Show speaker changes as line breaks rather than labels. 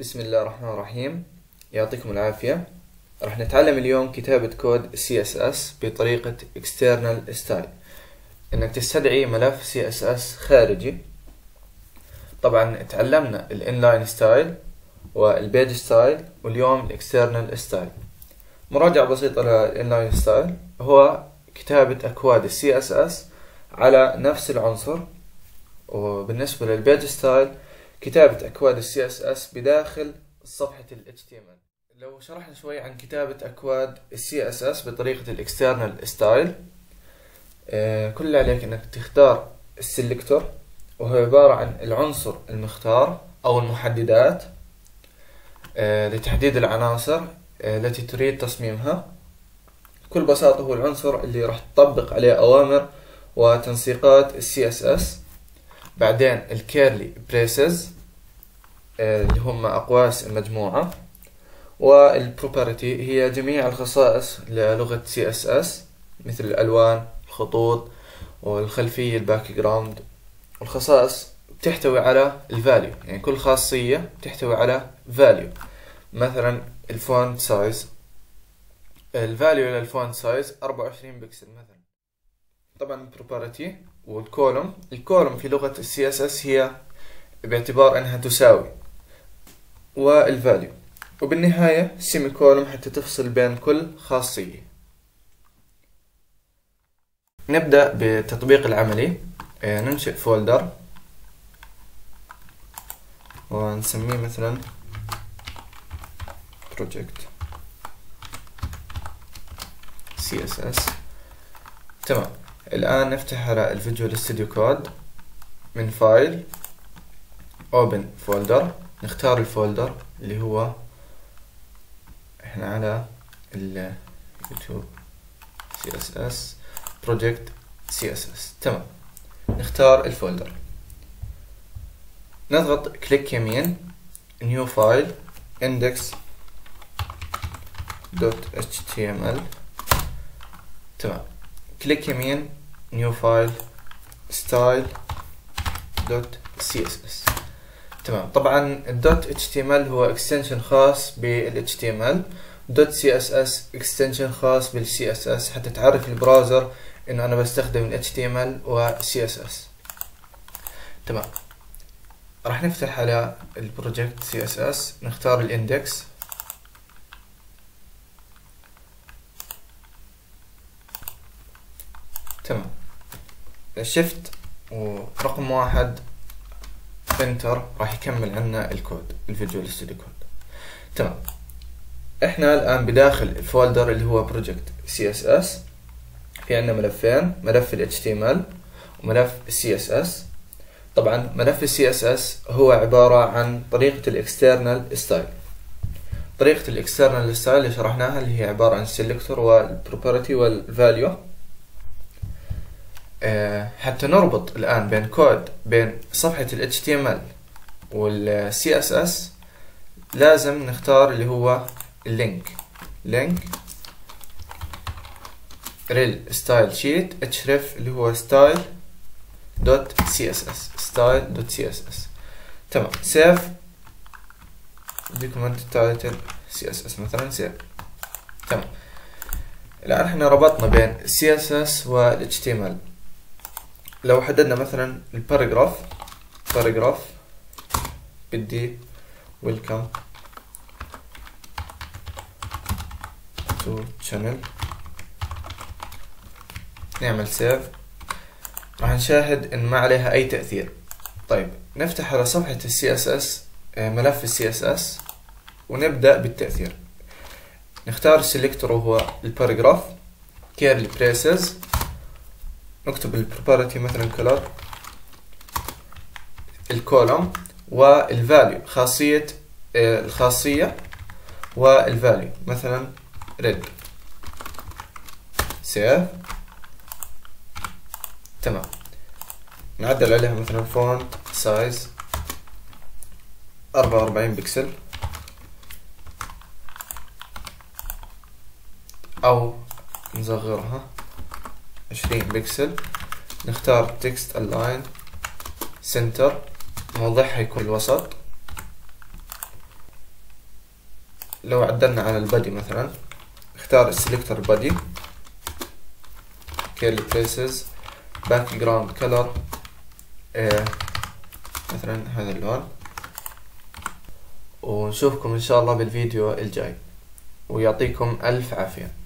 بسم الله الرحمن الرحيم. يعطيكم العافية. راح نتعلم اليوم كتابة كود CSS بطريقة External Style. إنك تستدعي ملف CSS خارجي. طبعا تعلمنا ال inline style وال page style واليوم ال external style مراجعة بسيطة لل inline style هو كتابة أكواد CSS على نفس العنصر. وبالنسبة لل page style كتابة أكواد ال CSS بداخل صفحة ال HTML لو شرحنا شوي عن كتابة أكواد ال CSS بطريقة ال External Style آه، كل اللي عليك إنك تختار ال selector وهو عبارة عن العنصر المختار أو المحددات آه، لتحديد العناصر آه، التي تريد تصميمها. بكل بساطة هو العنصر اللي راح تطبق عليه أوامر وتنسيقات ال CSS بعدين ال curly braces آه، اللي هم أقواس المجموعة. وال property هي جميع الخصائص للغة CSS مثل الألوان الخطوط والخلفية ال background والخصائص تحتوي على ال value يعني كل خاصية تحتوي على فاليو مثلا ال font size ال value لل font size 24 بكسل مثلا. طبعا ال property وال colon ال colon في لغة ال CSS هي باعتبار أنها تساوي وال value وبالنهاية semicolon حتى تفصل بين كل خاصية. نبدأ بالتطبيق العملي. آه، ننشئ folder ونسميه مثلا project css تمام. الآن نفتح ال Visual Studio Code من file open folder نختار ال folder اللي هو إحنا على اليوتيوب CSS project CSS تمام. نختار ال folder. نضغط click يمين new file index .html. تمام. click يمين new file style .css تمام. طبعا. ال dot html هو extension خاص بال html dot css extension خاص بال css حتى تعرف ال browser انه أنا بستخدم ال html و css تمام. راح نفتح على ال project css. نختار ال index تمام shift ورقم واحد enter راح يكمل عنا الكود ال Visual Studio Code تمام. إحنا الآن بداخل ال folder اللي هو project CSS في عندنا ملفين ملف ال HTML وملف ال CSS طبعا ملف ال CSS هو عبارة عن طريقة ال external style طريقة ال external style اللي شرحناها اللي هي عبارة عن ال selector وال property وال value حتى نربط الآن بين كود بين صفحة ال HTML وال CSS لازم نختار اللي هو ال link link rel stylesheet href اللي هو ستايل دوت سي اس اس ستايل دوت سي اس اس تمام. save document title CSS مثلا save تمام. الآن إحنا ربطنا بين اس وال ال لو حددنا مثلا ال paragraph paragraph بدي welcome to channel. نعمل save راح نشاهد إن ما عليها أي تأثير. طيب نفتح على صفحة ال CSS آه، ملف ال CSS ونبدأ بالتأثير. نختار ال selector وهو ال paragraph curly braces نكتب ال property مثلا color ال colon وال value خاصية آه، الخاصية وال value مثلا red. save. تمام. نعدل عليها مثلا font size أربعة وأربعين بكسل. أو نصغرها. عشرين بكسل. نختار text align center موضعها يكون الوسط. لو عدلنا على ال body مثلا اختار ال selector body curly braces background color مثلا هذا اللون. ونشوفكم إن شاء الله بالفيديو الجاي. ويعطيكم ألف عافية.